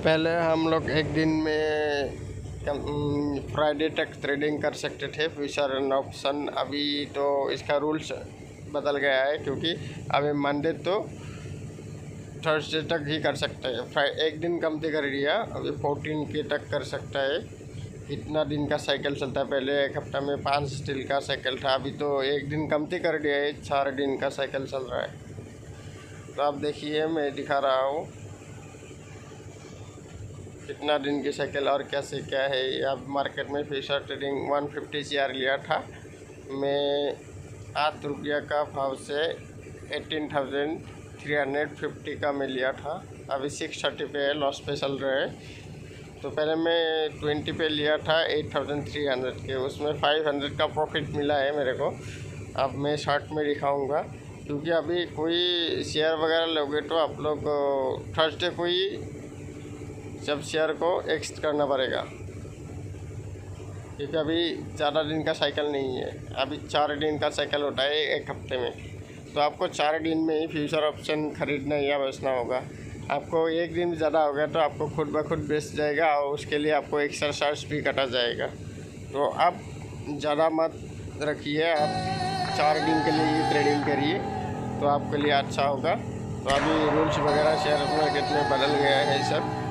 पहले हम लोग एक दिन में फ्राइडे तक ट्रेडिंग कर सकते थे फ्यूचर एंड ऑप्शन अभी तो इसका रूल्स बदल गया है, क्योंकि अभी मंडे तो थर्सडे तक ही कर सकते हैं। एक दिन कमती कर दिया, अभी फोर्टीन के तक कर सकता है। इतना दिन का साइकिल चलता है। पहले एक हफ़्ता में पाँच स्टील का साइकिल था, अभी तो एक दिन कमती कर दिया है, चार दिन का साइकिल चल रहा है। तो आप देखिए, मैं दिखा रहा हूँ। कितना दिन की साइकिल और कैसे क्या है? अब मार्केट में फिशर ट्रेडिंग वन फिफ्टी आर लिया था। मैं आठ रुपया का भाव से eighteen thousand three hundred fifty का मैं लिया था। अभी सिक्स थर्टी पे लॉस पे चल रहे हैं। तो पहले मैं ट्वेंटी पे लिया था एट थाउज़ेंड थ्री हंड्रेड के। उसमें फाइव हंड्रेड का प्रॉफिट मिला है मेरे को। अब मैं शॉर्ट में दिखाऊँगा। क्योंकि अभी कोई शेयर वगैरह लोगे तो आप लोग थर्सडे को ही जब शेयर को एक्स करना पड़ेगा। क्योंकि अभी ज़्यादा दिन का साइकिल नहीं है। अभी चार दिन का साइकिल होता है एक हफ़्ते में। तो आपको चार दिन में ही फ्यूचर ऑप्शन खरीदना या बेचना होगा। आपको एक दिन ज़्यादा हो गया तो आपको खुद ब खुद बेच जाएगा और उसके लिए आपको एक्सरसाइज भी कटा जाएगा। तो आप ज़्यादा मत रखिए, आप चार दिन के लिए ही ट्रेडिंग करिए। तो आपके लिए अच्छा होगा। तो अभी रूल्स वगैरह शेयर में बदल गया है सब।